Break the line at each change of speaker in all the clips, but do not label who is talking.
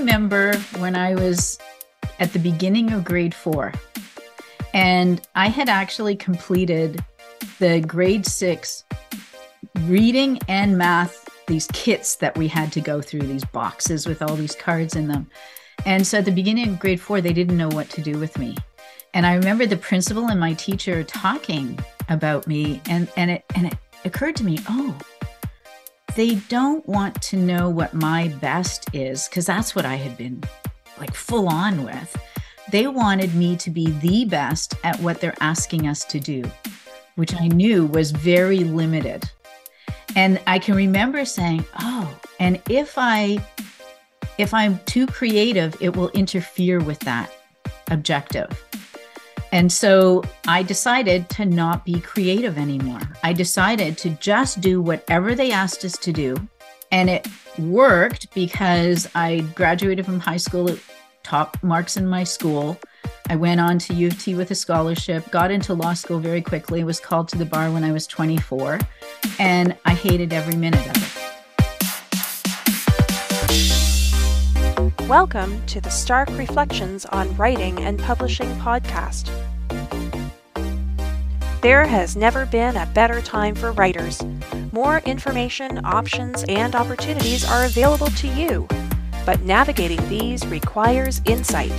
remember when I was at the beginning of grade four, and I had actually completed the grade six reading and math, these kits that we had to go through, these boxes with all these cards in them. And so at the beginning of grade four, they didn't know what to do with me. And I remember the principal and my teacher talking about me, and, and it and it occurred to me, oh, they don't want to know what my best is, because that's what I had been like full on with. They wanted me to be the best at what they're asking us to do, which I knew was very limited. And I can remember saying, "Oh, and if I if I'm too creative, it will interfere with that objective." And so I decided to not be creative anymore. I decided to just do whatever they asked us to do. And it worked because I graduated from high school at top marks in my school. I went on to U of T with a scholarship, got into law school very quickly, was called to the bar when I was 24, and I hated every minute of it.
Welcome to the Stark Reflections on Writing and Publishing podcast. There has never been a better time for writers. More information, options, and opportunities are available to you, but navigating these requires insight.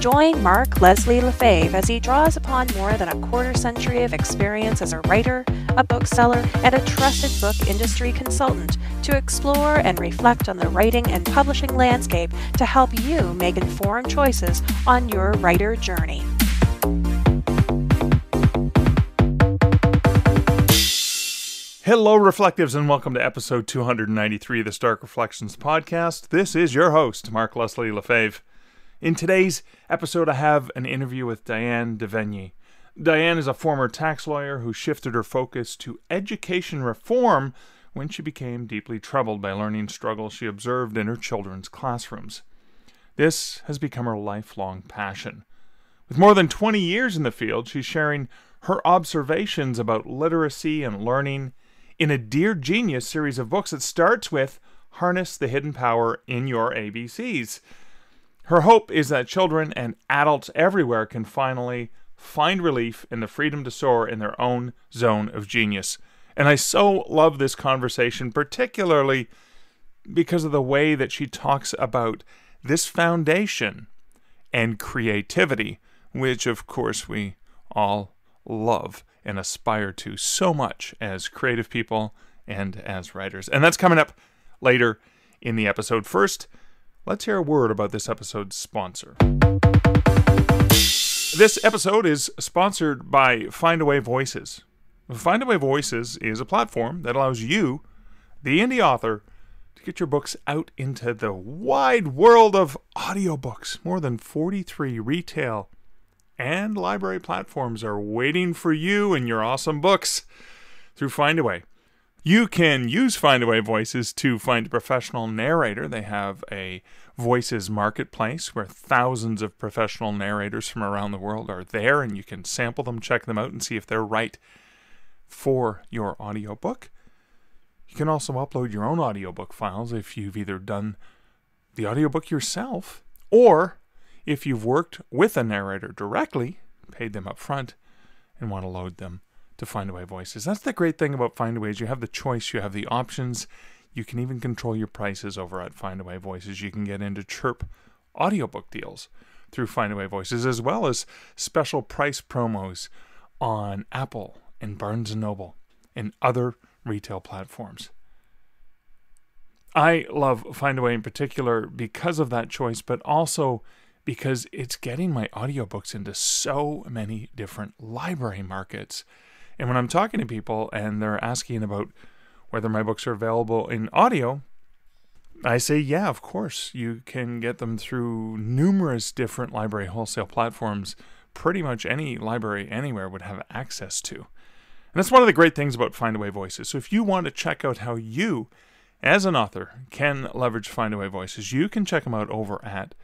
Join Mark Leslie Lefebvre as he draws upon more than a quarter century of experience as a writer, a bookseller, and a trusted book industry consultant to explore and reflect on the writing and publishing landscape to help you make informed choices on your writer journey.
Hello, Reflectives, and welcome to episode 293 of the Stark Reflections podcast. This is your host, Mark Leslie Lefebvre. In today's episode, I have an interview with Diane Devenyi. Diane is a former tax lawyer who shifted her focus to education reform when she became deeply troubled by learning struggles she observed in her children's classrooms. This has become her lifelong passion. With more than 20 years in the field, she's sharing her observations about literacy and learning in a Dear Genius series of books that starts with Harness the Hidden Power in Your ABCs. Her hope is that children and adults everywhere can finally find relief in the freedom to soar in their own zone of genius. And I so love this conversation, particularly because of the way that she talks about this foundation and creativity, which of course we all love and aspire to so much as creative people and as writers. And that's coming up later in the episode. First, let's hear a word about this episode's sponsor. This episode is sponsored by Findaway Voices. Findaway Voices is a platform that allows you, the indie author, to get your books out into the wide world of audiobooks. More than 43 retail and library platforms are waiting for you and your awesome books through Findaway. You can use Findaway Voices to find a professional narrator. They have a voices marketplace where thousands of professional narrators from around the world are there, and you can sample them, check them out, and see if they're right for your audiobook. You can also upload your own audiobook files if you've either done the audiobook yourself or if you've worked with a narrator directly, paid them up front, and want to load them to Findaway Voices. That's the great thing about Findaways. You have the choice, you have the options. You can even control your prices over at Findaway Voices. You can get into Chirp audiobook deals through Findaway Voices, as well as special price promos on Apple and Barnes & Noble and other retail platforms. I love Findaway in particular because of that choice, but also because it's getting my audiobooks into so many different library markets and when I'm talking to people and they're asking about whether my books are available in audio, I say, yeah, of course. You can get them through numerous different library wholesale platforms. Pretty much any library anywhere would have access to. And that's one of the great things about Findaway Voices. So if you want to check out how you, as an author, can leverage Findaway Voices, you can check them out over at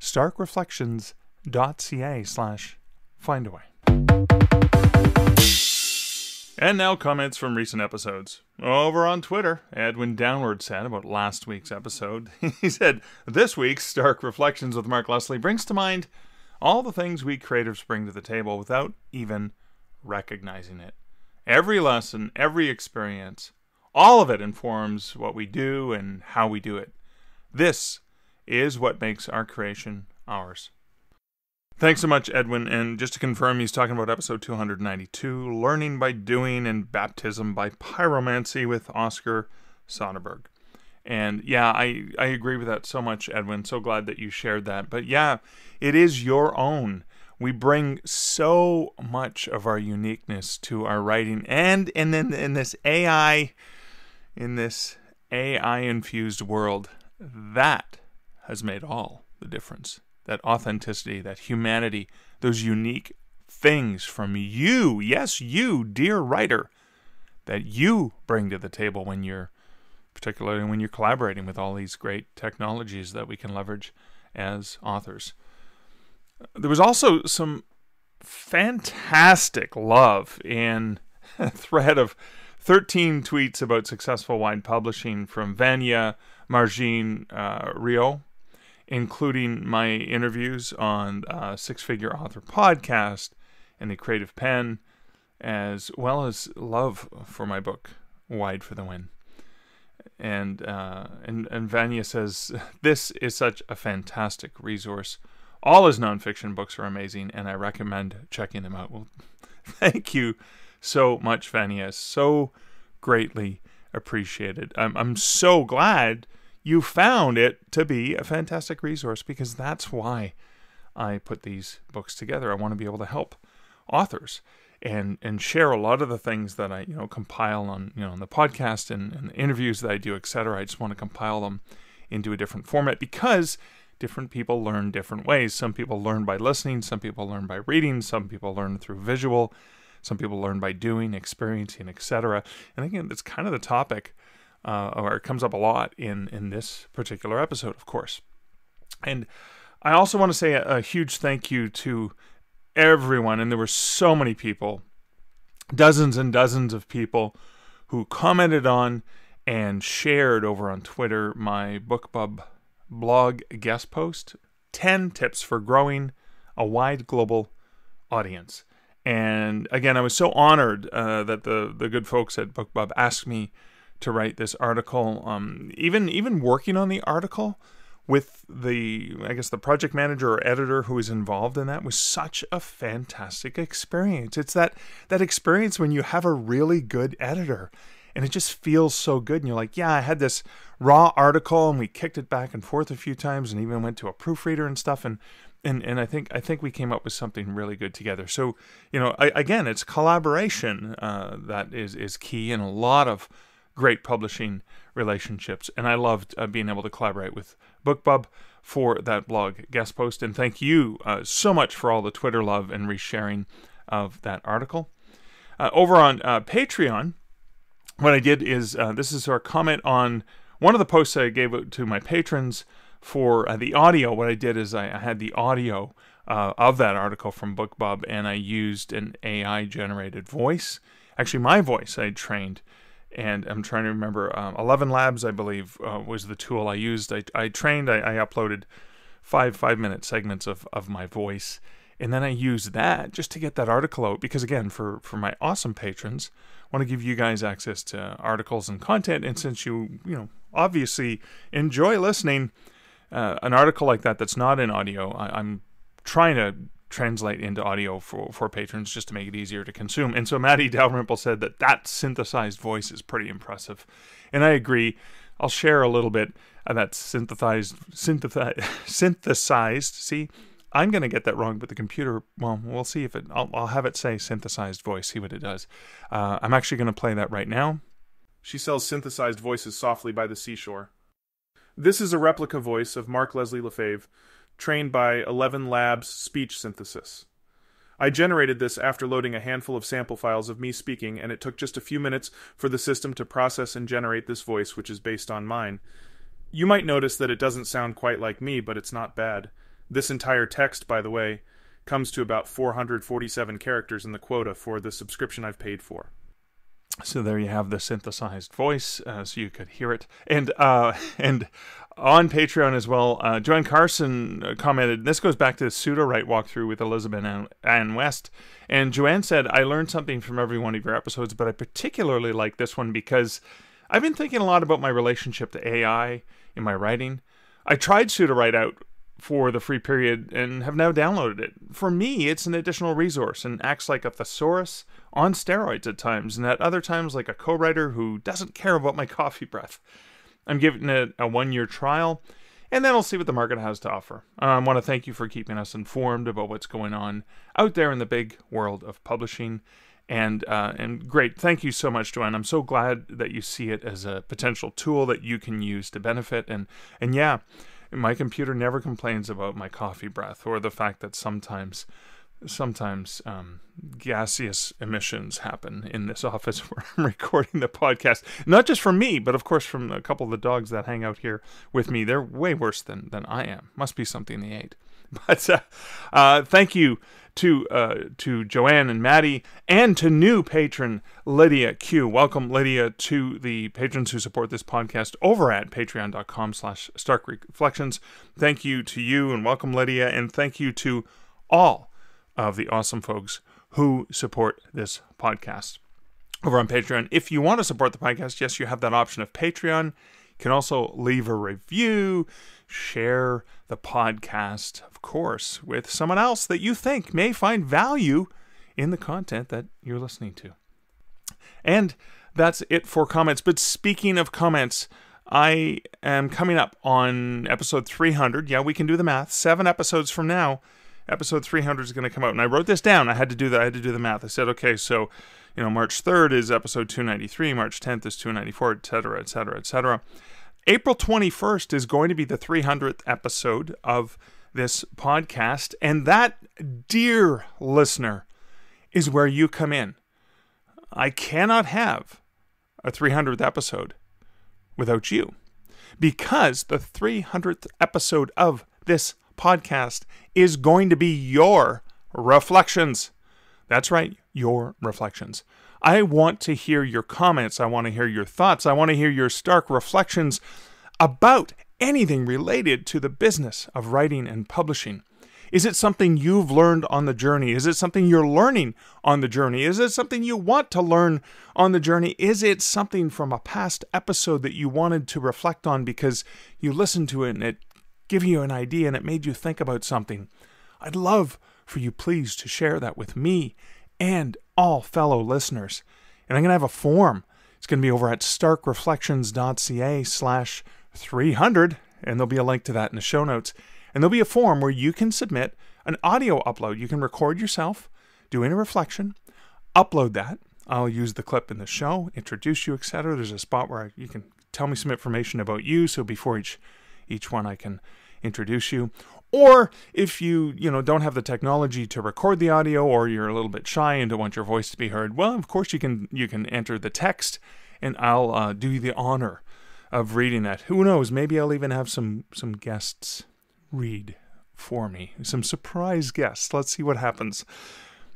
starkreflections.ca slash findaway. And now comments from recent episodes. Over on Twitter, Edwin Downward said about last week's episode, he said, This week's Stark Reflections with Mark Leslie brings to mind all the things we creatives bring to the table without even recognizing it. Every lesson, every experience, all of it informs what we do and how we do it. This is what makes our creation ours. Thanks so much, Edwin. And just to confirm, he's talking about episode 292 Learning by Doing and Baptism by Pyromancy with Oscar Soderberg. And yeah, I, I agree with that so much, Edwin. So glad that you shared that. But yeah, it is your own. We bring so much of our uniqueness to our writing. And, and then in this AI, in this AI infused world, that has made all the difference that authenticity, that humanity, those unique things from you, yes, you, dear writer, that you bring to the table when you're, particularly when you're collaborating with all these great technologies that we can leverage as authors. There was also some fantastic love in a thread of 13 tweets about successful wide publishing from Vanya Margine, uh, Rio including my interviews on uh, Six Figure Author Podcast and the Creative Penn, as well as love for my book, Wide for the Win. And, uh, and, and Vanya says, This is such a fantastic resource. All his nonfiction books are amazing, and I recommend checking them out. Well, thank you so much, Vanya. So greatly appreciated. I'm, I'm so glad you found it to be a fantastic resource because that's why I put these books together. I want to be able to help authors and and share a lot of the things that I you know compile on you know on the podcast and, and the interviews that I do, etc. I just want to compile them into a different format because different people learn different ways. Some people learn by listening, some people learn by reading, some people learn through visual, some people learn by doing, experiencing, etc. And again, that's kind of the topic uh, or it comes up a lot in in this particular episode, of course. And I also want to say a, a huge thank you to everyone, and there were so many people, dozens and dozens of people, who commented on and shared over on Twitter my BookBub blog guest post 10 tips for growing a wide global audience. And again, I was so honored uh, that the, the good folks at BookBub asked me to write this article. Um, even even working on the article with the I guess the project manager or editor who was involved in that was such a fantastic experience. It's that that experience when you have a really good editor and it just feels so good and you're like, yeah, I had this raw article and we kicked it back and forth a few times and even went to a proofreader and stuff and and and I think I think we came up with something really good together. So, you know, I, again, it's collaboration uh, that is is key in a lot of great publishing relationships. And I loved uh, being able to collaborate with BookBub for that blog guest post. And thank you uh, so much for all the Twitter love and resharing of that article. Uh, over on uh, Patreon, what I did is uh, this is our comment on one of the posts I gave to my patrons for uh, the audio. What I did is I, I had the audio of that article from BookBub and I used an AI generated voice. Actually, my voice I trained and I'm trying to remember. Um, Eleven Labs, I believe, uh, was the tool I used. I, I trained. I, I, uploaded five five minute segments of of my voice, and then I use that just to get that article out. Because again, for for my awesome patrons, I want to give you guys access to articles and content. And since you you know obviously enjoy listening, uh, an article like that that's not in audio, I, I'm trying to translate into audio for, for patrons just to make it easier to consume. And so Maddie Dalrymple said that that synthesized voice is pretty impressive. And I agree. I'll share a little bit of that synthesized, synthesized, synthesized. See, I'm going to get that wrong, but the computer, well, we'll see if it, I'll, I'll have it say synthesized voice, see what it does. Uh, I'm actually going to play that right now.
She sells synthesized voices softly by the seashore. This is a replica voice of Mark Leslie Lefebvre, trained by Eleven Labs speech synthesis. I generated this after loading a handful of sample files of me speaking, and it took just a few minutes for the system to process and generate this voice, which is based on mine. You might notice that it doesn't sound quite like me, but it's not bad. This entire text, by the way, comes to about 447 characters in the quota for the subscription I've paid for.
So there you have the synthesized voice, uh, so you could hear it, and uh, and on Patreon as well. Uh, Joanne Carson uh, commented. This goes back to the Sudowrite walkthrough with Elizabeth and Ann West, and Joanne said, "I learned something from every one of your episodes, but I particularly like this one because I've been thinking a lot about my relationship to AI in my writing. I tried Sudowrite out." For the free period and have now downloaded it. For me, it's an additional resource and acts like a thesaurus on steroids at times, and at other times like a co-writer who doesn't care about my coffee breath. I'm giving it a one-year trial, and then I'll see what the market has to offer. I want to thank you for keeping us informed about what's going on out there in the big world of publishing. And uh, and great, thank you so much, Joanne. I'm so glad that you see it as a potential tool that you can use to benefit. And and yeah, my computer never complains about my coffee breath or the fact that sometimes sometimes um, gaseous emissions happen in this office where I'm recording the podcast. Not just from me, but of course from a couple of the dogs that hang out here with me. They're way worse than, than I am. Must be something they ate. But uh, uh, thank you to uh, to Joanne and Maddie, and to new patron Lydia Q. Welcome, Lydia, to the patrons who support this podcast over at patreon.com slash stark reflections. Thank you to you, and welcome, Lydia, and thank you to all of the awesome folks who support this podcast over on Patreon. If you want to support the podcast, yes, you have that option of Patreon. You can also leave a review, share the podcast, of course, with someone else that you think may find value in the content that you're listening to. And that's it for comments. But speaking of comments, I am coming up on episode 300. Yeah, we can do the math. Seven episodes from now episode 300 is going to come out. And I wrote this down. I had to do that. I had to do the math. I said, okay, so, you know, March 3rd is episode 293, March 10th is 294, et cetera, et cetera, et cetera. April 21st is going to be the 300th episode of this podcast. And that, dear listener, is where you come in. I cannot have a 300th episode without you because the 300th episode of this podcast is going to be your reflections. That's right, your reflections. I want to hear your comments. I want to hear your thoughts. I want to hear your stark reflections about anything related to the business of writing and publishing. Is it something you've learned on the journey? Is it something you're learning on the journey? Is it something you want to learn on the journey? Is it something from a past episode that you wanted to reflect on because you listened to it and it gave you an idea and it made you think about something? I'd love for you please to share that with me and all fellow listeners. And I'm going to have a form. It's going to be over at starkreflections.ca slash 300, and there'll be a link to that in the show notes. And there'll be a form where you can submit an audio upload. You can record yourself doing a reflection, upload that. I'll use the clip in the show, introduce you, etc. There's a spot where you can tell me some information about you, so before each each one I can introduce you. Or if you, you know, don't have the technology to record the audio or you're a little bit shy and don't want your voice to be heard, well, of course you can you can enter the text and I'll uh, do you the honor of reading that. Who knows, maybe I'll even have some some guests read for me. Some surprise guests. Let's see what happens.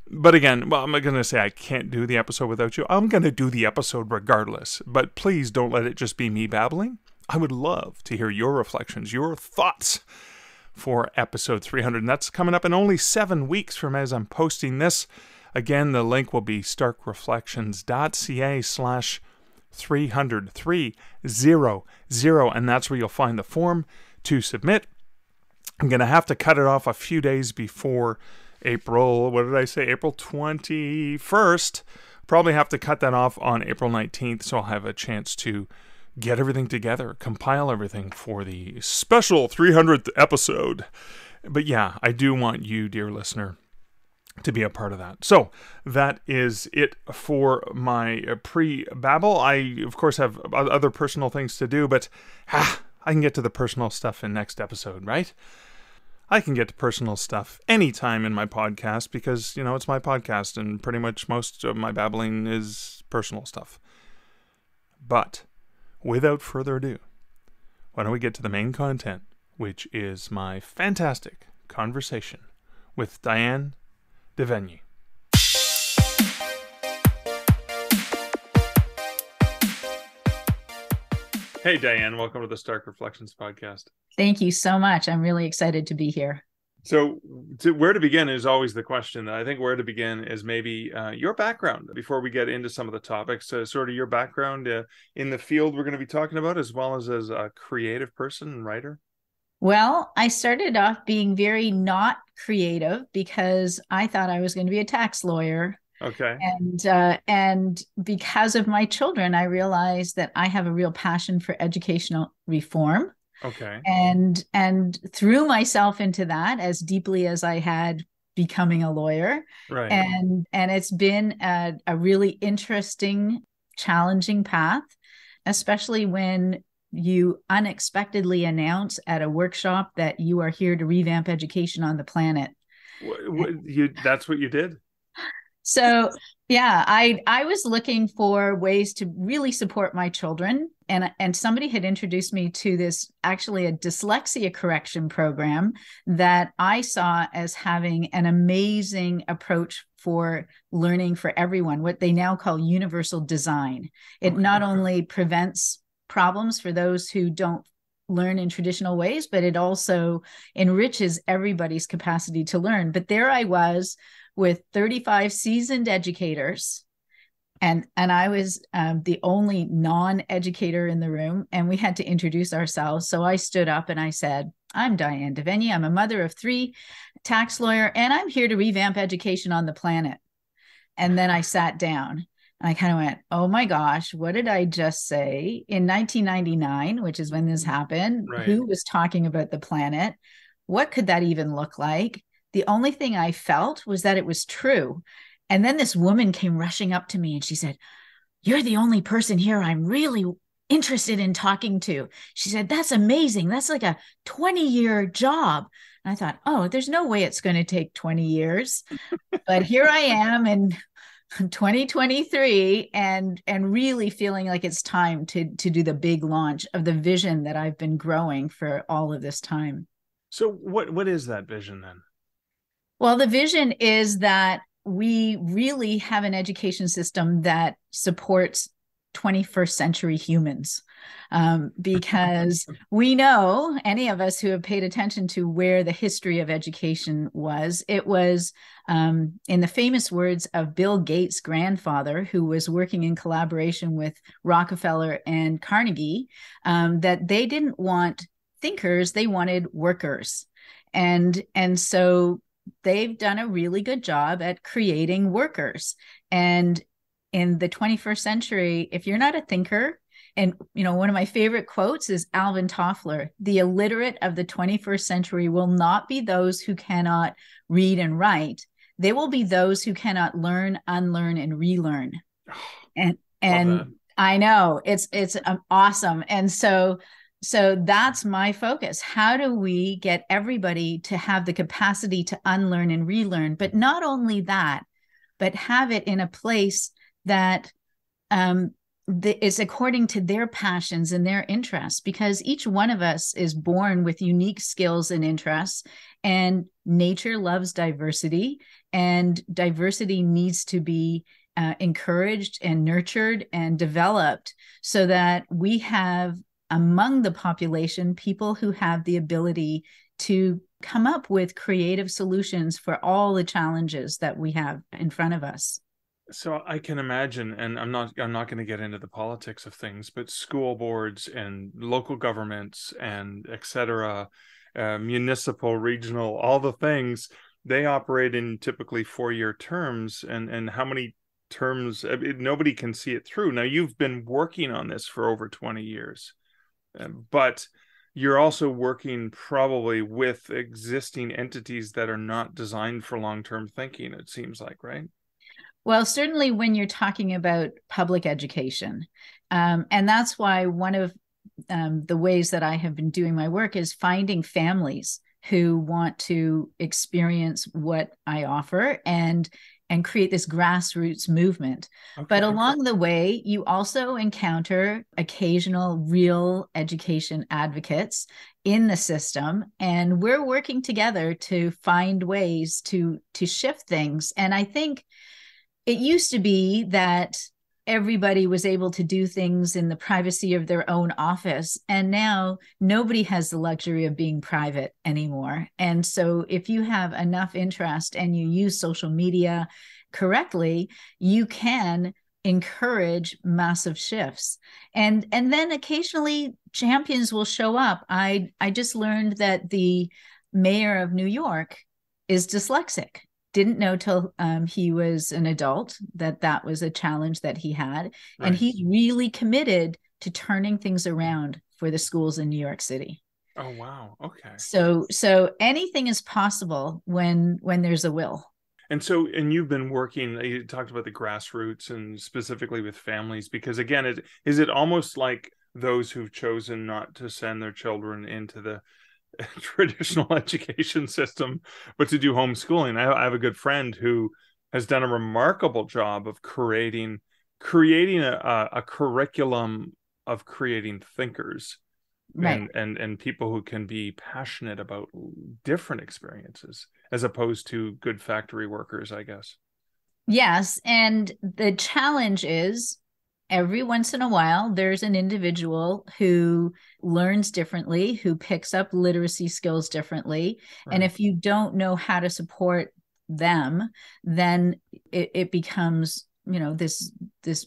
But again, well, I'm going to say I can't do the episode without you. I'm going to do the episode regardless. But please don't let it just be me babbling. I would love to hear your reflections, your thoughts for episode 300. And that's coming up in only seven weeks from as I'm posting this. Again, the link will be starkreflections.ca slash 300, 300, and that's where you'll find the form to submit. I'm going to have to cut it off a few days before April, what did I say, April 21st. Probably have to cut that off on April 19th, so I'll have a chance to get everything together, compile everything for the special 300th episode. But yeah, I do want you, dear listener, to be a part of that. So that is it for my pre babble. I, of course, have other personal things to do, but ah, I can get to the personal stuff in next episode, right? I can get to personal stuff anytime in my podcast because, you know, it's my podcast and pretty much most of my babbling is personal stuff. But without further ado, why don't we get to the main content, which is my fantastic conversation with Diane Devenyi. Hey, Diane, welcome to the Stark Reflections podcast.
Thank you so much. I'm really excited to be here.
So, to, where to begin is always the question. I think where to begin is maybe uh, your background before we get into some of the topics. Uh, sort of your background uh, in the field we're going to be talking about, as well as as a creative person and writer.
Well, I started off being very not creative because I thought I was going to be a tax lawyer.
Okay.
And uh, and because of my children, I realized that I have a real passion for educational reform.
Okay.
And and threw myself into that as deeply as I had becoming a lawyer.
Right.
And and it's been a, a really interesting, challenging path, especially when you unexpectedly announce at a workshop that you are here to revamp education on the planet.
You that's what you did?
So, yeah, I I was looking for ways to really support my children and and somebody had introduced me to this actually a dyslexia correction program that I saw as having an amazing approach for learning for everyone what they now call universal design it okay. not only prevents problems for those who don't learn in traditional ways, but it also enriches everybody's capacity to learn. But there I was with 35 seasoned educators. And, and I was um, the only non educator in the room, and we had to introduce ourselves. So I stood up and I said, I'm Diane Devenyi. I'm a mother of three, tax lawyer, and I'm here to revamp education on the planet. And then I sat down and I kind of went, oh my gosh, what did I just say? In 1999, which is when this happened, right. who was talking about the planet? What could that even look like? The only thing I felt was that it was true. And then this woman came rushing up to me and she said, You're the only person here I'm really interested in talking to. She said, That's amazing. That's like a 20 year job. And I thought, Oh, there's no way it's going to take 20 years. but here I am. in 2023 and and really feeling like it's time to to do the big launch of the vision that I've been growing for all of this time.
So what what is that vision then?
Well, the vision is that we really have an education system that supports 21st century humans um, because we know any of us who have paid attention to where the history of education was it was um, in the famous words of bill gates grandfather who was working in collaboration with rockefeller and carnegie um, that they didn't want thinkers they wanted workers. And and so they've done a really good job at creating workers. And in the 21st century if you're not a thinker and you know one of my favorite quotes is alvin toffler the illiterate of the 21st century will not be those who cannot read and write. They will be those who cannot learn unlearn and relearn. And and i know it's it's um, awesome. And so so that's my focus. How do we get everybody to have the capacity to unlearn and relearn? But not only that but have it in a place that um, the, is according to their passions and their interests because each one of us is born with unique skills and interests and nature loves diversity and diversity needs to be uh, encouraged and nurtured and developed so that we have among the population people who have the ability to come up with creative solutions for all the challenges that we have in front of us
so I can imagine, and I'm not I'm not going to get into the politics of things, but school boards and local governments and etc., uh, municipal, regional, all the things they operate in typically four year terms, and and how many terms I nobody can see it through. Now you've been working on this for over 20 years, uh, but you're also working probably with existing entities that are not designed for long term thinking. It seems like, right?
Well, certainly when you're talking about public education. Um, and that's why one of um, the ways that I have been doing my work is finding families who want to experience what I offer and and create this grassroots movement. Okay. But along the way, you also encounter occasional real education advocates in the system and we're working together to find ways to to shift things. And I think it used to be that everybody was able to do things in the privacy of their own office. And now nobody has the luxury of being private anymore. And so if you have enough interest and you use social media correctly, you can encourage massive shifts and and then occasionally champions will show up i i just learned that the mayor of new york is dyslexic didn't know till um, he was an adult that that was a challenge that he had. Right. and he's really committed to turning things around for the schools in new york city.
Oh wow. Okay.
So so anything is possible when when there's a will.
And so and you've been working you talked about the grassroots and specifically with families because again it is it almost like those who've chosen not to send their children into the traditional education system, but to do homeschooling. I, I have a good friend who has done a remarkable job of creating creating a, a, curriculum of creating thinkers right. and, and and people who can be passionate about different experiences as opposed to good factory workers i guess
yes and the challenge is every once in a while there's an individual who learns differently who picks up literacy skills differently right. and if you don't know how to support them then it, it becomes you know this this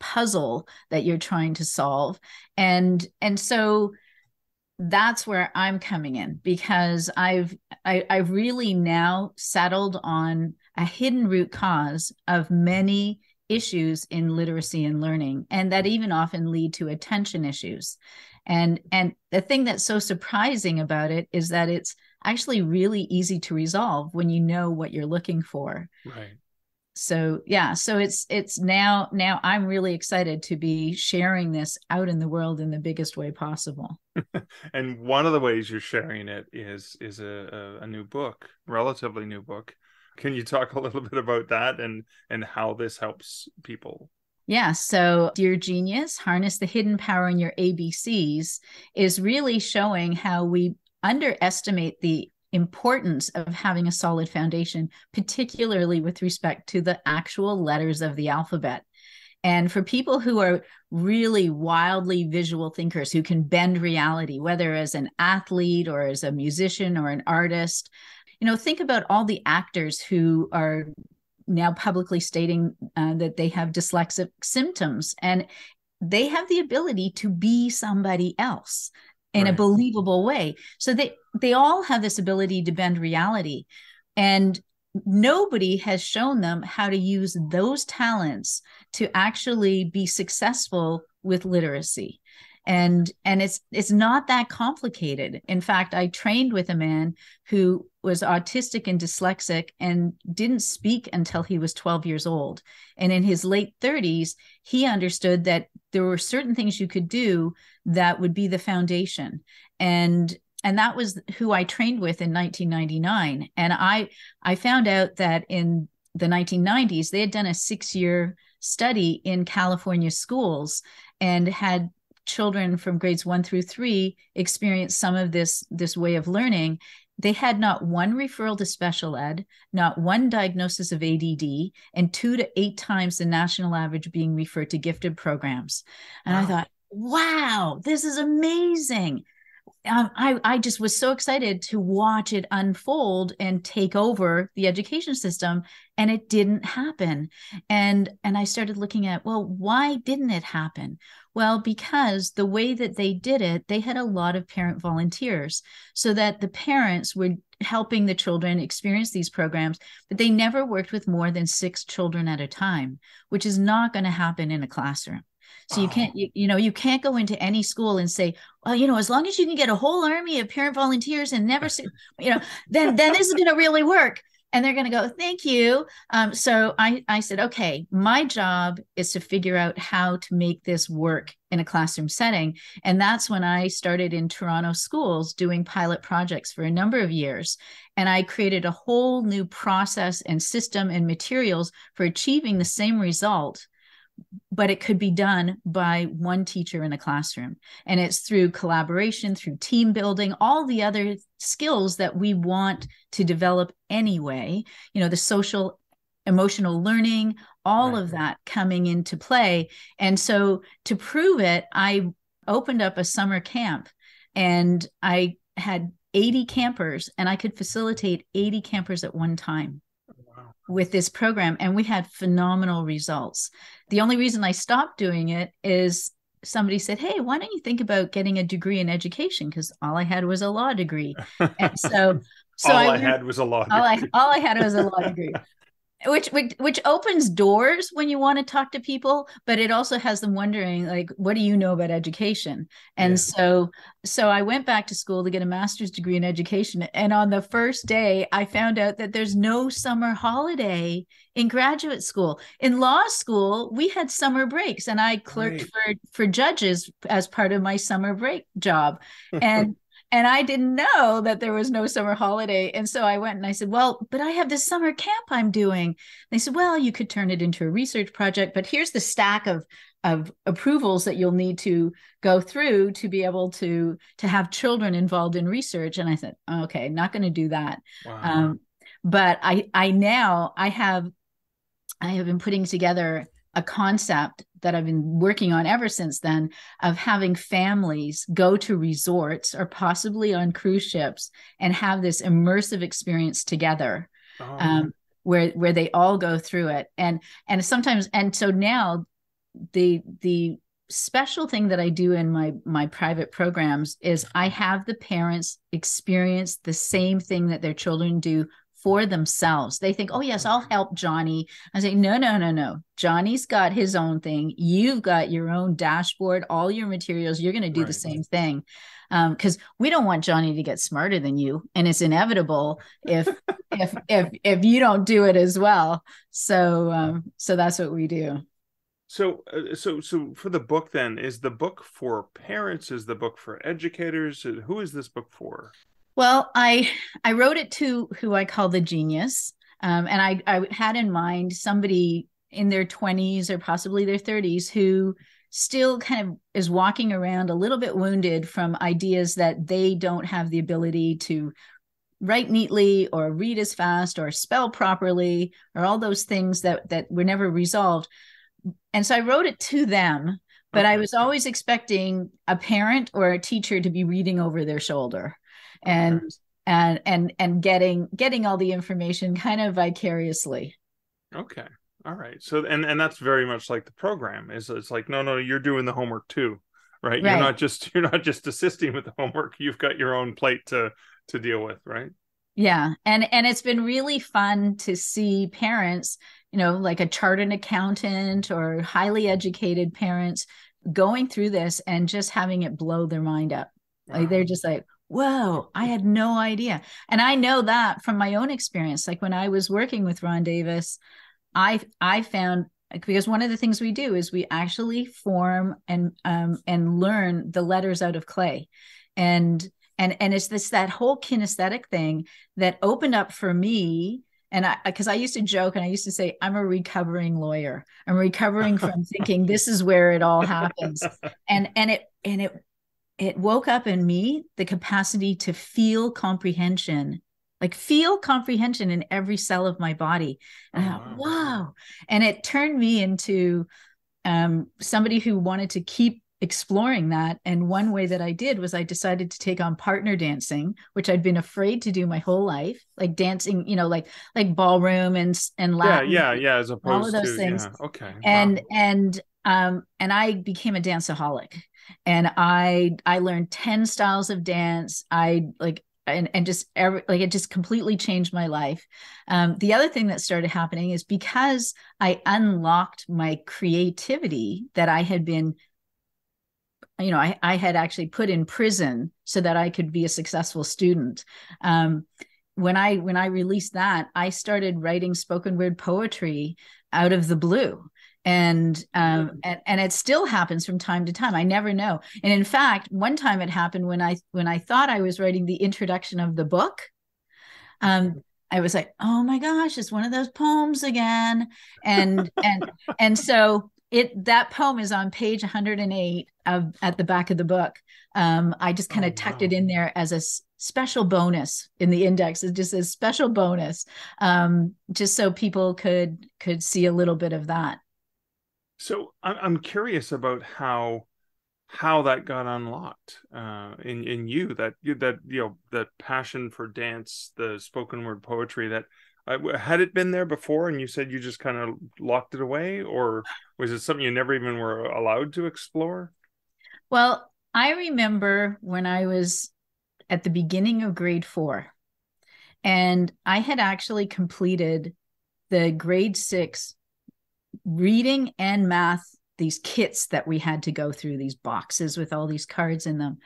puzzle that you're trying to solve and and so that's where i'm coming in because i've I, i've really now settled on a hidden root cause of many issues in literacy and learning and that even often lead to attention issues. And and the thing that's so surprising about it is that it's actually really easy to resolve when you know what you're looking for.
Right.
So yeah so it's it's now now i'm really excited to be sharing this out in the world in the biggest way possible.
And one of the ways you're sharing it is is a, a, a new book relatively new book can you talk a little bit about that and and how this helps people?
Yeah, so Dear Genius, Harness the Hidden Power in Your ABCs is really showing how we underestimate the importance of having a solid foundation, particularly with respect to the actual letters of the alphabet. And for people who are really wildly visual thinkers who can bend reality, whether as an athlete or as a musician or an artist, you know think about all the actors who are now publicly stating uh, that they have dyslexic symptoms and they have the ability to be somebody else in right. a believable way so they they all have this ability to bend reality and nobody has shown them how to use those talents to actually be successful with literacy and and it's it's not that complicated. In fact i trained with a man who was autistic and dyslexic and didn't speak until he was 12 years old. And in his late 30s he understood that there were certain things you could do that would be the foundation. And and that was who i trained with in 1999 and i i found out that in the 1990s they had done a 6 year study in california schools and had children from grades one through three experienced some of this this way of learning. They had not one referral to special ed not one diagnosis of add and two to eight times the national average being referred to gifted programs. And wow. i thought wow this is amazing. Um, I, I just was so excited to watch it unfold and take over the education system and it didn't happen. And and i started looking at well why didn't it happen well because the way that they did it they had a lot of parent volunteers so that the parents were helping the children experience these programs but they never worked with more than six children at a time which is not going to happen in a classroom so you can't, oh. you, you know, you can't go into any school and say, well, you know, as long as you can get a whole army of parent volunteers and never, see, you know, then then this is going to really work. And they're going to go, thank you. Um, so I, I said, okay, my job is to figure out how to make this work in a classroom setting. And that's when I started in Toronto schools doing pilot projects for a number of years. And I created a whole new process and system and materials for achieving the same result but it could be done by one teacher in a classroom. And it's through collaboration, through team building, all the other skills that we want to develop anyway, you know, the social emotional learning, all
Right.
of that coming into play. And so to prove it, I opened up a summer camp and I had 80 campers and I could facilitate 80 campers at one time
oh,
with this program and we had phenomenal results. The only reason I stopped doing it is somebody said, "Hey, why don't you think about getting a degree in education because all I had was a law degree." And so so
all I,
went-
had was a law
all I all I had was a law degree. Which, which which opens doors when you want to talk to people, but it also has them wondering like, what do you know about education? And
Yeah.
so so I went back to school to get a master's degree in education. And on the first day, I found out that there's no summer holiday in graduate school. In law school, we had summer breaks, and I clerked for for judges as part of my summer break job. And and I didn't know that there was no summer holiday. And so I went and I said, Well, but I have this summer camp I'm doing. They said, Well, you could turn it into a research project, but here's the stack of of approvals that you'll need to go through to be able to to have children involved in research. And I said, okay, not going to do that.
Wow.
Um, but I I now I have I have been putting together a concept that I've been working on ever since then of having families go to resorts or possibly on cruise ships and have this immersive experience together
Oh,
um, where where they all go through it. And and sometimes and so now the the special thing that I do in my my private programs is I have the parents experience the same thing that their children do for themselves. They think, "Oh yes, I'll help Johnny." I say, "No, no, no, no. Johnny's got his own thing. You've got your own dashboard, all your materials. You're going to do the same thing." because we don't want Johnny to get smarter than you, and it's inevitable if if if if you don't do it as well. So um, so that's what we do.
So, uh, so, so for the book, then, is the book for parents? Is the book for educators? Who is this book for?
Well, I I wrote it to who I call the genius, um, and I I had in mind somebody in their twenties or possibly their thirties who still kind of is walking around a little bit wounded from ideas that they don't have the ability to write neatly or read as fast or spell properly or all those things that that were never resolved. And so i wrote it to them but i was always expecting a parent or a teacher to be reading over their shoulder and
Okay.
and and and getting getting all the information kind of vicariously
Okay. All right. So, and and that's very much like the program. Is it's like, no, no, you're doing the homework too, right? You're not just you're not just assisting with the homework. You've got your own plate to to deal with, right?
yeah and and it's been really fun to see parents you know like a chartered accountant or highly educated parents going through this and just having it blow their mind up like they're just like whoa i had no idea. And i know that from my own experience like when i was working with ron davis i i found because one of the things we do is we actually form and um, and learn the letters out of clay. And and and it's this that whole kinesthetic thing that opened up for me. And i because i used to joke and i used to say i'm a recovering lawyer. I'm recovering from thinking this is where it all happens. And and it and it it woke up in me the capacity to feel comprehension like feel comprehension in every cell of my body and
Oh,
thought,
wow.
wow and it turned me into um, somebody who wanted to keep exploring that and one way that i did was i decided to take on partner dancing which i'd been afraid to do my whole life like dancing you know like like ballroom and and
Yeah,
Latin
yeah, yeah. As opposed
those
to
things.
yeah. Okay.
and
Wow.
and um and i became a danceaholic and i i learned 10 styles of dance. I like and and just every like it just completely changed my life. Um the other thing that started happening is because i unlocked my creativity that i had been you know i i had actually put in prison so that i could be a successful student. Um when i when i released that i started writing spoken word poetry out of the blue and um and, and it still happens from time to time i never know and in fact one time it happened when i when i thought i was writing the introduction of the book um i was like oh my gosh it's one of those poems again and and and so it that poem is on page 108 of at the back of the book um i just kind of
Oh,
tucked
wow.
it in there as a special bonus in the index. It just says special bonus, um, just so people could could see a little bit of that.
So I'm curious about how how that got unlocked uh, in in you that that you know that passion for dance, the spoken word poetry that uh, had it been there before and you said you just kind of locked it away or was it something you never even were allowed to explore?
Well i remember when i was at the beginning of grade four and i had actually completed the grade six reading and math these kits that we had to go through these boxes with all these cards in them.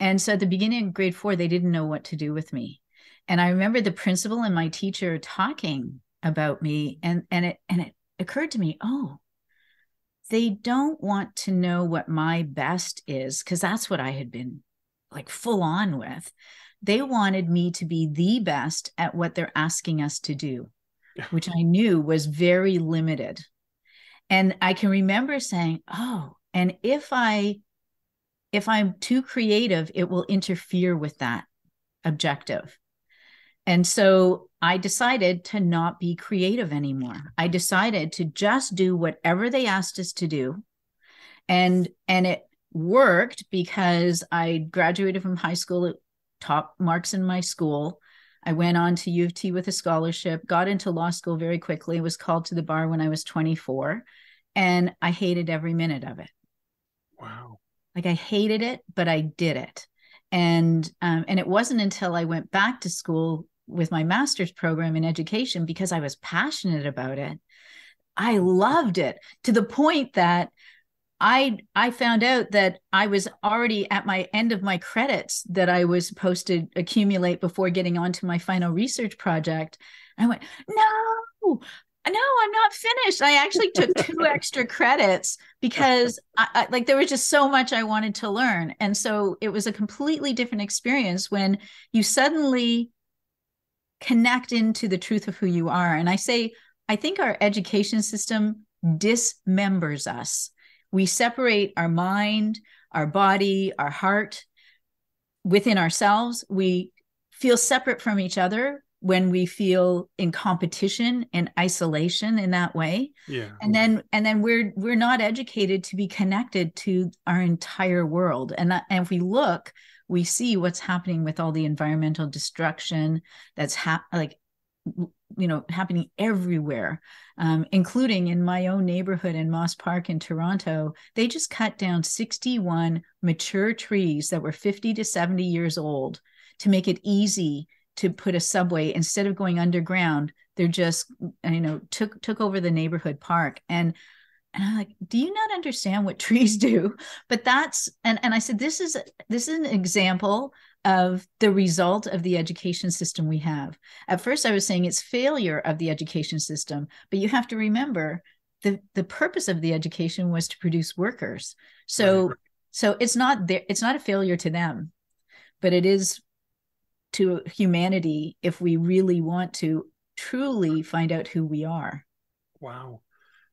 And so at the beginning of grade four they didn't know what to do with me. And i remember the principal and my teacher talking about me and and it and it occurred to me oh they don't want to know what my best is because that's what i had been like full on with. They wanted me to be the best at what they're asking us to do which i knew was very limited and i can remember saying oh and if i if i'm too creative it will interfere with that objective and so I decided to not be creative anymore. I decided to just do whatever they asked us to do. And and it worked because I graduated from high school at top marks in my school. I went on to U of T with a scholarship, got into law school very quickly, was called to the bar when I was 24, and I hated every minute of it.
Wow.
Like I hated it, but I did it. And um, and it wasn't until I went back to school with my master's program in education because I was passionate about it. I loved it to the point that I I found out that I was already at my end of my credits that I was supposed to accumulate before getting onto my final research project. I went, no, no, I'm not finished. I actually took two extra credits because I, I, like there was just so much I wanted to learn. And so it was a completely different experience when you suddenly connect into the truth of who you are. And I say, I think our education system dismembers us. We separate our mind, our body, our heart within ourselves. We feel separate from each other when we feel in competition and isolation in that way.
Yeah.
And then and then we're we're not educated to be connected to our entire world. And that and if we look we see what's happening with all the environmental destruction that's hap- like you know happening everywhere um, including in my own neighborhood in moss park in toronto they just cut down 61 mature trees that were 50 to 70 years old to make it easy to put a subway. Instead of going underground they're just you know took took over the neighborhood park. And and i'm like do you not understand what trees do? But that's and and i said this is this is an example of the result of the education system we have. At first i was saying it's failure of the education system but you have to remember the the purpose of the education was to produce workers. So right. so it's not there it's not a failure to them but it is to humanity if we really want to truly find out who we are.
Wow.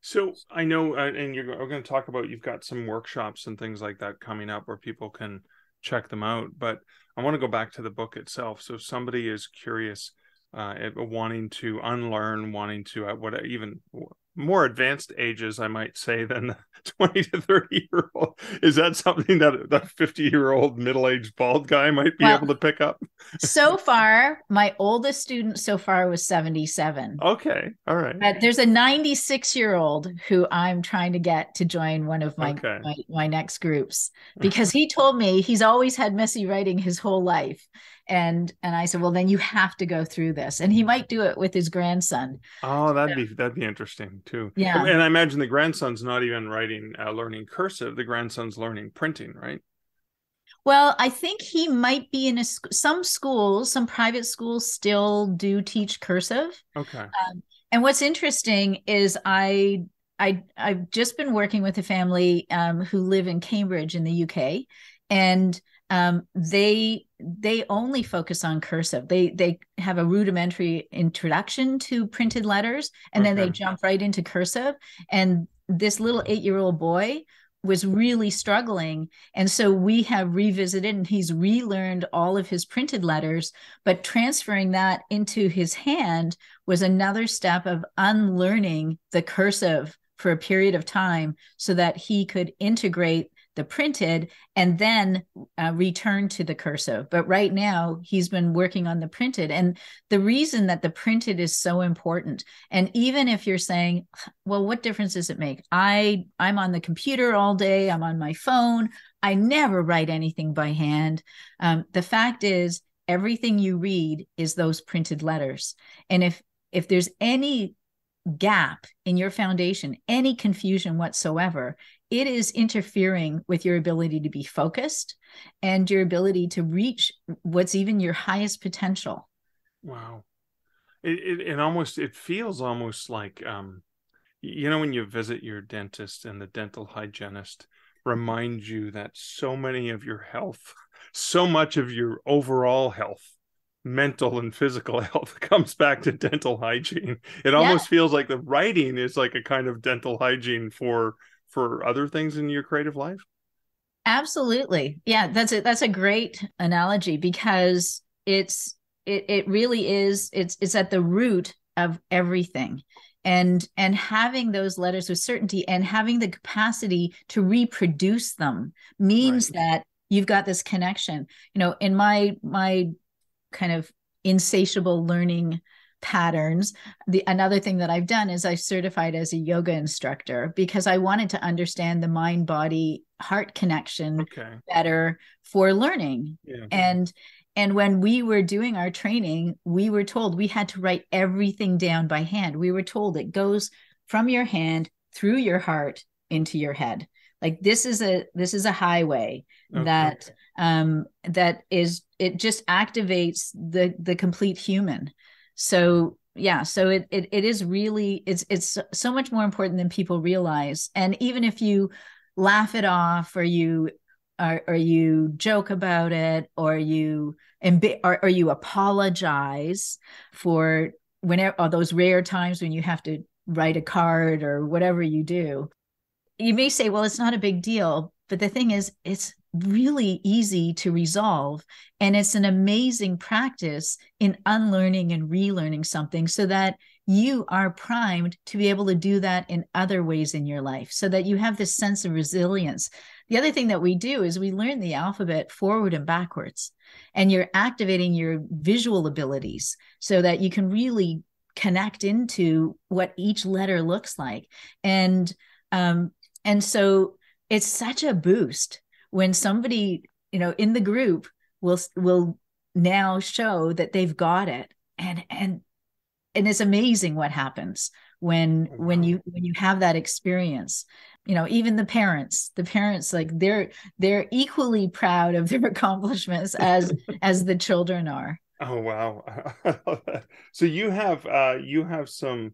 So I know, uh, and you're we're going to talk about you've got some workshops and things like that coming up where people can check them out. But I want to go back to the book itself. So if somebody is curious, uh, wanting to unlearn, wanting to uh, what even more advanced ages, I might say, than the 20 to 30 year old. Is that something that that 50 year old middle aged bald guy might be well, able to pick up?
so far, my oldest student so far was 77.
Okay. All right.
But there's a 96 year old who I'm trying to get to join one of my, okay. my, my next groups hmm. because he told me he's always had messy writing his whole life and and i said well then you have to go through this. And he might do it with his grandson.
Oh that'd be that'd be interesting too.
Yeah.
And i imagine the grandson's not even writing uh, learning cursive the grandson's learning printing right?
Well i think he might be in a some schools some private schools still do teach cursive.
Okay.
Um, and what's interesting is i I I've just been working with a family um, who live in Cambridge in the UK, and um, they they only focus on cursive. They they have a rudimentary introduction to printed letters, and okay. then they jump right into cursive. And this little eight year old boy was really struggling. And so we have revisited and he's relearned all of his printed letters, but transferring that into his hand was another step of unlearning the cursive for a period of time so that he could integrate the printed and then uh, return to the cursive. But right now, he's been working on the printed. And the reason that the printed is so important, and even if you're saying, well, what difference does it make? I I'm on the computer all day. I'm on my phone. I never write anything by hand. Um, the fact is, everything you read is those printed letters. And if if there's any gap in your foundation, any confusion whatsoever, it is interfering with your ability to be focused and your ability to reach what's even your highest potential.
Wow. It, it, it almost it feels almost like um you know when you visit your dentist and the dental hygienist reminds you that so many of your health so much of your overall health mental and physical health comes back to dental hygiene. It yeah. almost feels like the writing is like a kind of dental hygiene for for other things in your creative life.
Absolutely. Yeah, that's a that's a great analogy because it's it it really is it's it's at the root of everything and and having those letters with certainty and having the capacity to reproduce them means right. that you've got this connection you know in my my kind of insatiable learning patterns the another thing that i've done is i certified as a yoga instructor because i wanted to understand the mind body heart connection okay. better for learning yeah. and and when we were doing our training we were told we had to write everything down by hand we were told it goes from your hand through your heart into your head like this is a this is a highway okay. that um, that is it just activates the the complete human so yeah so it, it it is really it's it's so much more important than people realize. And even if you laugh it off or you or, or you joke about it or you or, or you apologize for whenever all those rare times when you have to write a card or whatever you do you may say well it's not a big deal. But the thing is it's really easy to resolve. And it's an amazing practice in unlearning and relearning something so that you are primed to be able to do that in other ways in your life so that you have this sense of resilience. The other thing that we do is we learn the alphabet forward and backwards, and you're activating your visual abilities so that you can really connect into what each letter looks like. And um, and so it's such a boost when somebody you know in the group will will now show that they've got it. And and and it's amazing what happens when when you when you have that experience. You know even the parents the parents like they're they're equally proud of their accomplishments as as the children are.
Oh wow. So you have uh you have some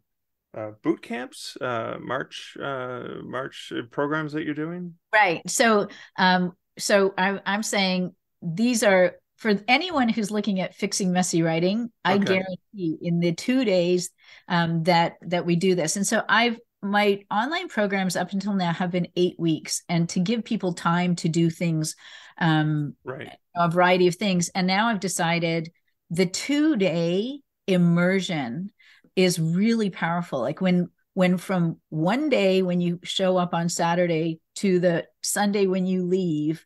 uh, boot camps, uh, March uh, March programs that you're doing?
Right. So, um, so I, I'm saying these are for anyone who's looking at fixing messy writing. I okay. guarantee in the two days um, that that we do this, and so I've my online programs up until now have been eight weeks, and to give people time to do things, um, right, a variety of things, and now I've decided the two day immersion is really powerful. Like when when from one day when you show up on Saturday to the Sunday when you leave,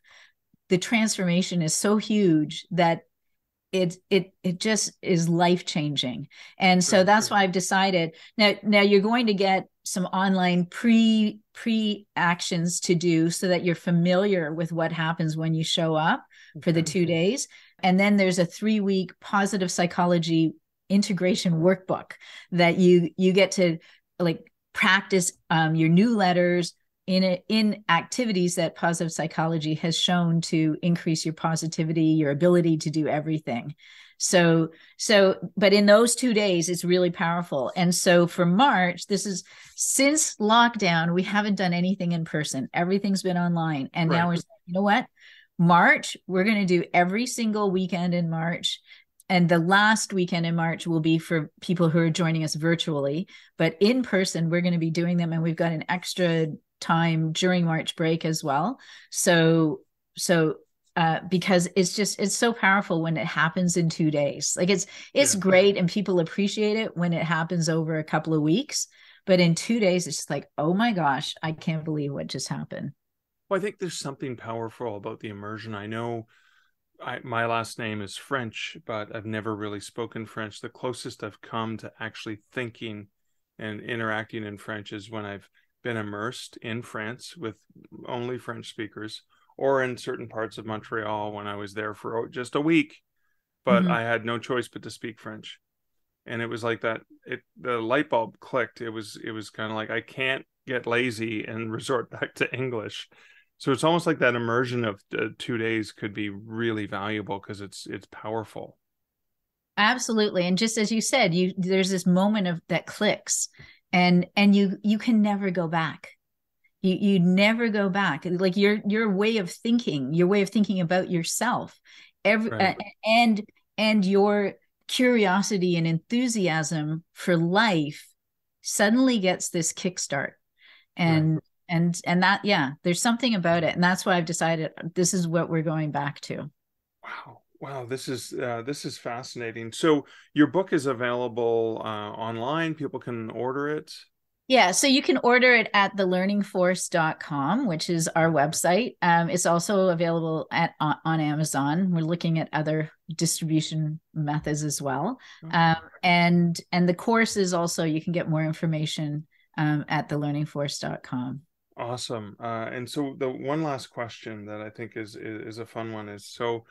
the transformation is so huge that it it it just is life changing. And so that's why I've decided now now you're going to get some online pre pre actions to do so that you're familiar with what happens when you show up for the 2 days. And then there's a 3 week positive psychology integration workbook that you you get to like practice um, your new letters in a, in activities that positive psychology has shown to increase your positivity your ability to do everything. So so but in those two days it's really powerful. And so for march this is since lockdown we haven't done anything in person. Everything's been online. And right. now we're saying, you know what? March we're going to do every single weekend in march and the last weekend in March will be for people who are joining us virtually, but in person, we're going to be doing them. And we've got an extra time during March break as well. So so uh, because it's just it's so powerful when it happens in two days. Like it's it's yeah. great and people appreciate it when it happens over a couple of weeks, but in two days it's just like oh my gosh, I can't believe what just happened.
Well, I think there's something powerful about the immersion. I know I, my last name is French, but I've never really spoken French. The closest I've come to actually thinking and interacting in French is when I've been immersed in France with only French speakers or in certain parts of Montreal when I was there for just a week. But mm-hmm. I had no choice but to speak French. And it was like that it the light bulb clicked. It was it was kind of like I can't get lazy and resort back to English. So it's almost like that immersion of uh, 2 days could be really valuable because it's it's powerful.
Absolutely. And just as you said, you there's this moment of that clicks and and you you can never go back you you never go back like your your way of thinking your way of thinking about yourself every right. uh, and and your curiosity and enthusiasm for life suddenly gets this kickstart and right. And and that yeah there's something about it. And that's why i've decided this is what we're going back to.
Wow. Wow. This is uh, this is fascinating. So your book is available uh, online. People can order it?
Yeah, so you can order it at thelearningforce.com, which is our website. Um, it's also available at on, on, Amazon. We're looking at other distribution methods as well. Um, and and the course is also you can get more information um, at thelearningforce.com.
Awesome. Uh, and so the one last question that I think is, is is a fun one is so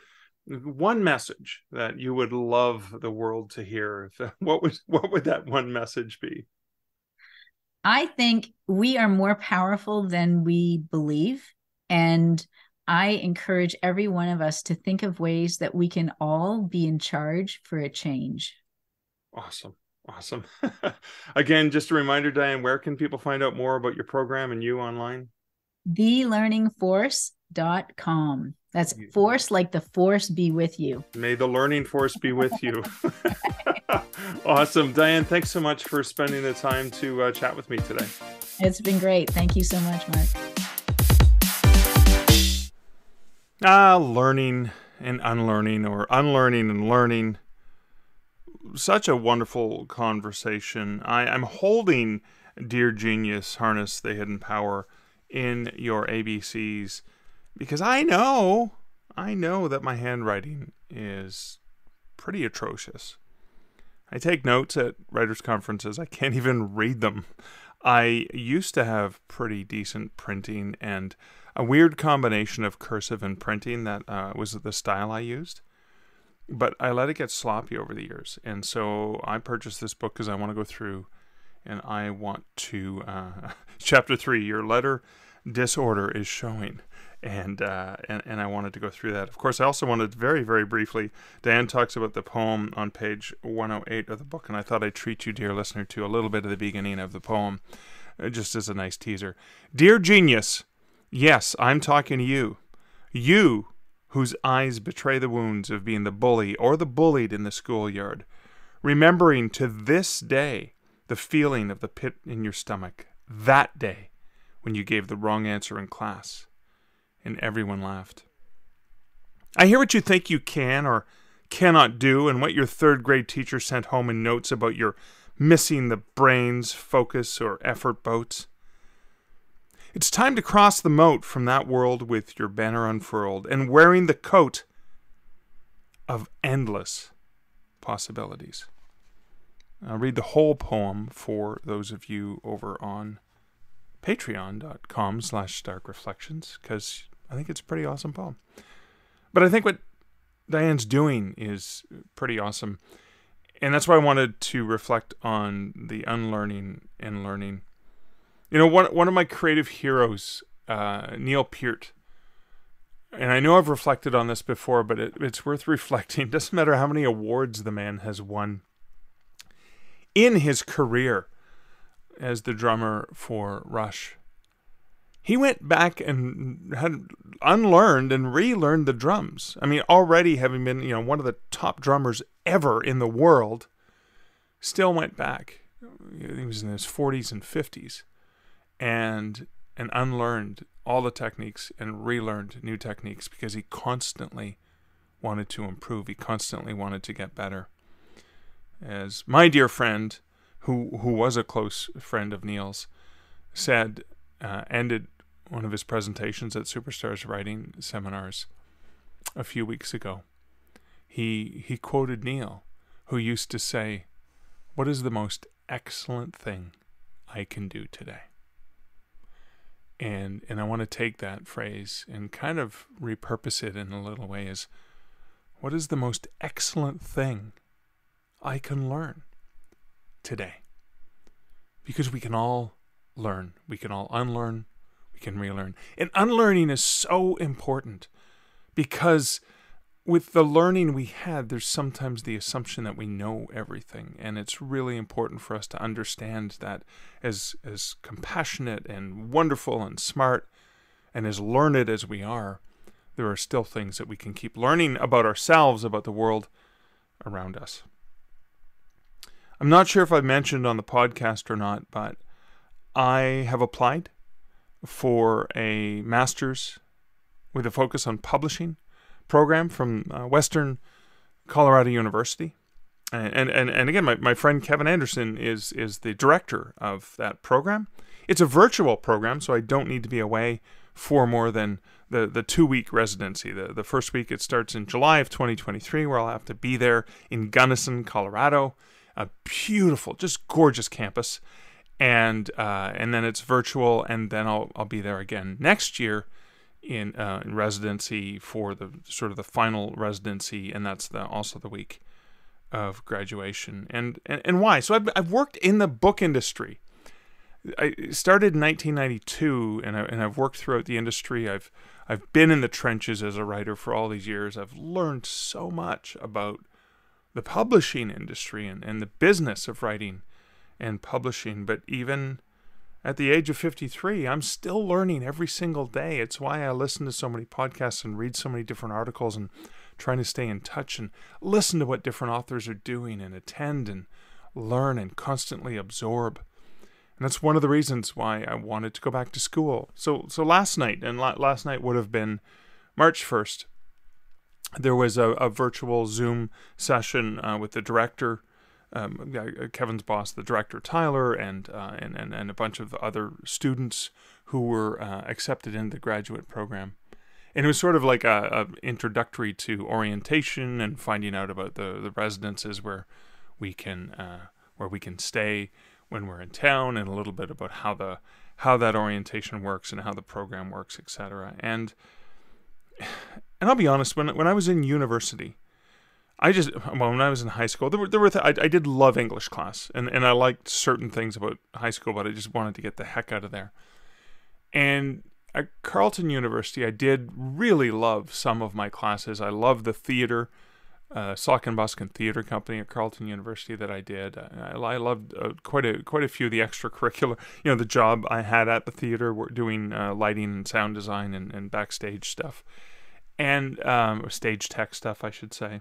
one message that you would love the world to hear. What would what would that one message be?
I think we are more powerful than we believe. And I encourage every one of us to think of ways that we can all be in charge for a change.
Awesome. Awesome. Again, just a reminder, Diane, where can people find out more about your program and you online?
TheLearningForce.com. That's force like the force be with you.
May the learning force be with you. awesome. Diane, thanks so much for spending the time to uh, chat with me today.
It's been great. Thank you so much, Mark.
Ah, learning and unlearning, or unlearning and learning. Such a wonderful conversation. I, I'm holding Dear Genius Harness the Hidden Power in your ABCs because I know, I know that my handwriting is pretty atrocious. I take notes at writers' conferences. I can't even read them. I used to have pretty decent printing and a weird combination of cursive and printing that uh, was the style I used. But I let it get sloppy over the years. And so I purchased this book because I want to go through and I want to. Uh, chapter three, your letter disorder is showing and, uh, and and I wanted to go through that. Of course, I also wanted very very briefly. Dan talks about the poem on page 108 of the book, and I thought I'd treat you, dear listener, to a little bit of the beginning of the poem, uh, just as a nice teaser. Dear genius, yes, I'm talking to you, you whose eyes betray the wounds of being the bully or the bullied in the schoolyard, remembering to this day the feeling of the pit in your stomach that day when you gave the wrong answer in class and everyone laughed. I hear what you think you can or cannot do, and what your third grade teacher sent home in notes about your missing the brains, focus, or effort boats. It's time to cross the moat from that world with your banner unfurled and wearing the coat of endless possibilities. I'll read the whole poem for those of you over on patreon.com slash stark reflections because I think it's a pretty awesome poem. But I think what Diane's doing is pretty awesome. And that's why I wanted to reflect on the unlearning and learning. You know, one one of my creative heroes, uh, Neil Peart, and I know I've reflected on this before, but it, it's worth reflecting. Doesn't matter how many awards the man has won in his career as the drummer for Rush he went back and had unlearned and relearned the drums. I mean, already having been, you know, one of the top drummers ever in the world, still went back. He was in his 40s and 50s and and unlearned all the techniques and relearned new techniques because he constantly wanted to improve. He constantly wanted to get better. As my dear friend, who who was a close friend of Neil's, said, uh, ended one of his presentations at Superstars Writing Seminars a few weeks ago. He he quoted Neil, who used to say, "What is the most excellent thing I can do today?" And and I want to take that phrase and kind of repurpose it in a little way as what is the most excellent thing I can learn today? Because we can all learn, we can all unlearn, we can relearn. And unlearning is so important because with the learning we had, there's sometimes the assumption that we know everything, and it's really important for us to understand that as as compassionate and wonderful and smart and as learned as we are, there are still things that we can keep learning about ourselves, about the world around us. I'm not sure if I've mentioned on the podcast or not, but I have applied for a master's with a focus on publishing program from uh, Western Colorado University. And, and, and again, my, my friend Kevin Anderson is, is the director of that program. It's a virtual program, so I don't need to be away for more than the, the two week residency. The, the first week it starts in July of 2023, where I'll have to be there in Gunnison, Colorado. A beautiful, just gorgeous campus. And uh, and then it's virtual, and then I'll, I'll be there again next year in, uh, in residency for the sort of the final residency, and that's the, also the week of graduation. And, and, and why? So I've, I've worked in the book industry. I started in 1992, and, I, and I've worked throughout the industry. I've I've been in the trenches as a writer for all these years. I've learned so much about the publishing industry and, and the business of writing and publishing. But even at the age of 53, I'm still learning every single day. It's why I listen to so many podcasts and read so many different articles and trying to stay in touch and listen to what different authors are doing and attend and learn and constantly absorb. And that's one of the reasons why I wanted to go back to school. So so last night and la- last night would have been March 1st. There was a, a virtual Zoom session uh, with the director um, Kevin's boss, the director Tyler, and, uh, and and and a bunch of other students who were uh, accepted in the graduate program. And it was sort of like a, a, introductory to orientation and finding out about the, the residences where we can uh, where we can stay when we're in town, and a little bit about how the how that orientation works and how the program works, etc. And and I'll be honest, when when I was in university, I just well, when I was in high school, there were there were th- I, I did love English class, and and I liked certain things about high school, but I just wanted to get the heck out of there. And at Carleton University, I did really love some of my classes. I loved the theater, uh, Sock and Buskin Theater Company at Carleton University that I did. I, I loved uh, quite a quite a few of the extracurricular. You know, the job I had at the theater, doing uh, lighting and sound design and, and backstage stuff, and um, stage tech stuff, I should say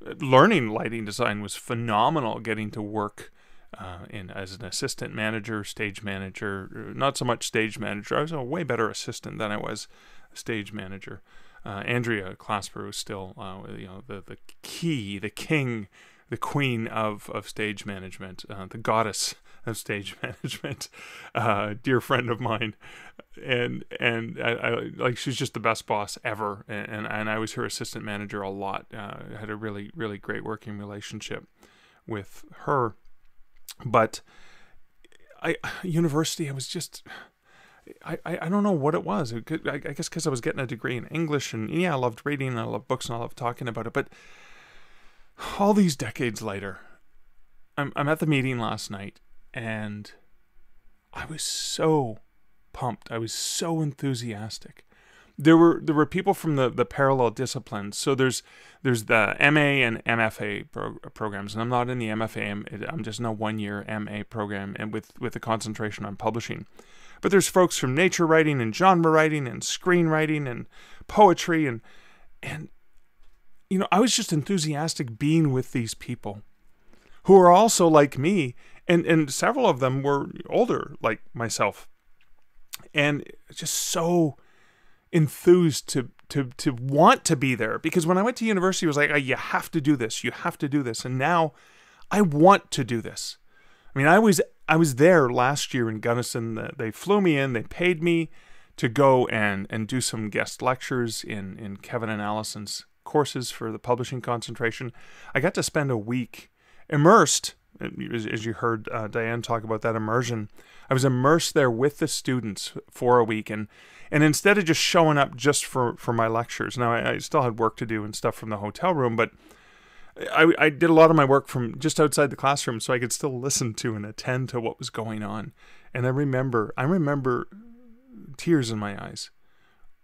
learning lighting design was phenomenal. Getting to work uh, in as an assistant manager, stage manager, not so much stage manager. I was a way better assistant than I was stage manager. Uh, Andrea Clasper was still, uh, you know, the the key, the king, the queen of of stage management, uh, the goddess of stage management, uh, dear friend of mine, and and I, I, like she's just the best boss ever, and and, and I was her assistant manager a lot. Uh, had a really really great working relationship with her, but I university I was just. I, I, don't know what it was. It could, I, I guess because I was getting a degree in English, and yeah, I loved reading, and I love books, and I love talking about it. But all these decades later, I'm I'm at the meeting last night, and I was so pumped. I was so enthusiastic. There were there were people from the, the parallel disciplines. So there's there's the MA and MFA pro- programs, and I'm not in the MFA. I'm just in a one year MA program, and with with a concentration on publishing. But there's folks from nature writing and genre writing and screenwriting and poetry and and you know I was just enthusiastic being with these people who are also like me and and several of them were older like myself. And just so enthused to to to want to be there. Because when I went to university it was like you have to do this. You have to do this. And now I want to do this. I mean I was I was there last year in Gunnison. They flew me in. They paid me to go and and do some guest lectures in in Kevin and Allison's courses for the publishing concentration. I got to spend a week immersed as you heard uh, Diane talk about that immersion I was immersed there with the students for a week and and instead of just showing up just for for my lectures now I, I still had work to do and stuff from the hotel room but I, I did a lot of my work from just outside the classroom so I could still listen to and attend to what was going on. And I remember I remember tears in my eyes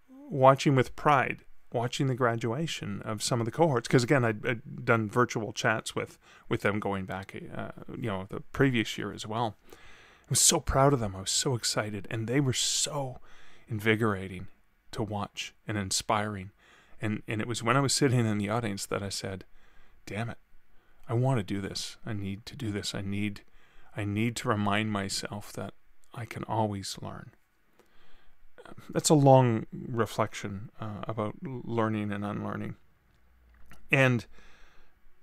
watching with pride watching the graduation of some of the cohorts because again I'd, I'd, done virtual chats with with them going back uh, you know the previous year as well I was so proud of them I was so excited and they were so invigorating to watch and inspiring. And and it was when I was sitting in the audience that I said, "Damn it. I want to do this. I need to do this. I need I need to remind myself that I can always learn." That's a long reflection uh, about learning and unlearning. And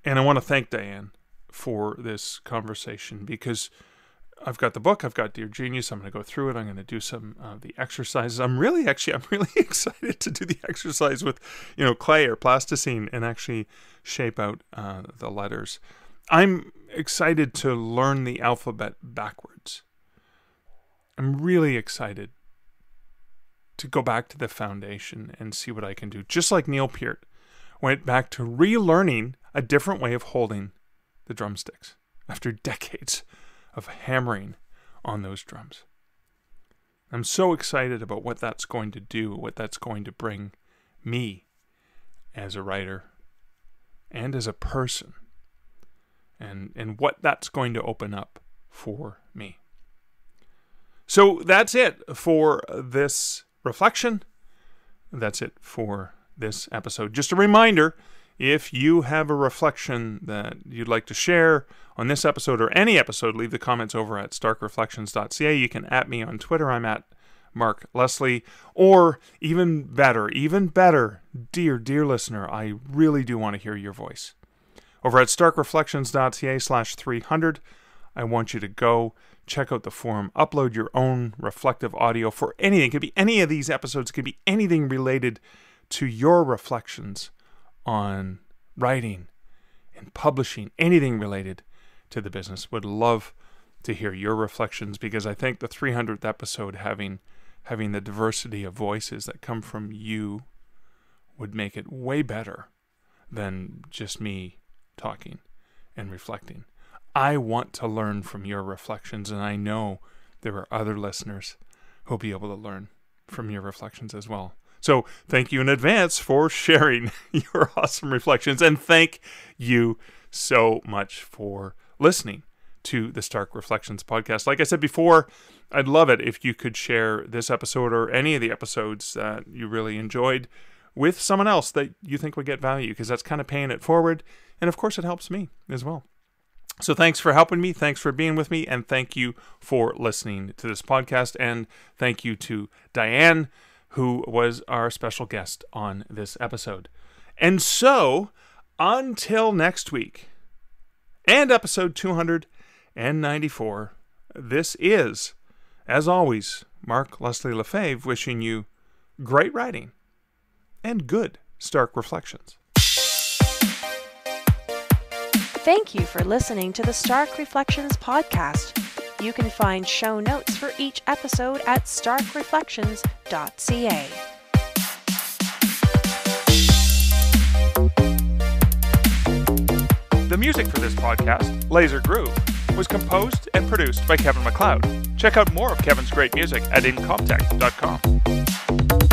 and I want to thank Diane for this conversation because I've got the book. I've got Dear Genius. I'm going to go through it. I'm going to do some of uh, the exercises. I'm really actually I'm really excited to do the exercise with you know clay or plasticine and actually shape out uh, the letters. I'm excited to learn the alphabet backwards. I'm really excited to go back to the foundation and see what I can do. Just like Neil Peart went back to relearning a different way of holding the drumsticks after decades of hammering on those drums. I'm so excited about what that's going to do, what that's going to bring me as a writer and as a person, and, and what that's going to open up for me. So that's it for this reflection. That's it for this episode. Just a reminder if you have a reflection that you'd like to share on this episode or any episode, leave the comments over at starkreflections.ca. You can at me on Twitter. I'm at Mark Leslie. Or even better, even better, dear, dear listener, I really do want to hear your voice. Over at starkreflections.ca slash 300, I want you to go check out the forum, upload your own reflective audio for anything. It could be any of these episodes, it could be anything related to your reflections on writing and publishing, anything related to the business. Would love to hear your reflections because I think the 300th episode having having the diversity of voices that come from you would make it way better than just me talking and reflecting. I want to learn from your reflections and I know there are other listeners who'll be able to learn from your reflections as well. So thank you in advance for sharing your awesome reflections. And thank you so much for listening to the Stark Reflections podcast. Like I said before, I'd love it if you could share this episode or any of the episodes that you really enjoyed with someone else that you think would get value because that's kind of paying it forward. And of course, it helps me as well. So thanks for helping me. Thanks for being with me. And thank you for listening to this podcast. And thank you to Diane who was our special guest on this episode. And so, until next week and episode 294, this is, as always, Mark Leslie Lefebvre wishing you great writing and good Stark reflections.
Thank you for listening to the Stark Reflections podcast. You can find show notes for each episode at starkreflections.ca.
The music for this podcast, Laser Groove, was composed and produced by Kevin MacLeod. Check out more of Kevin's great music at incompetech.com.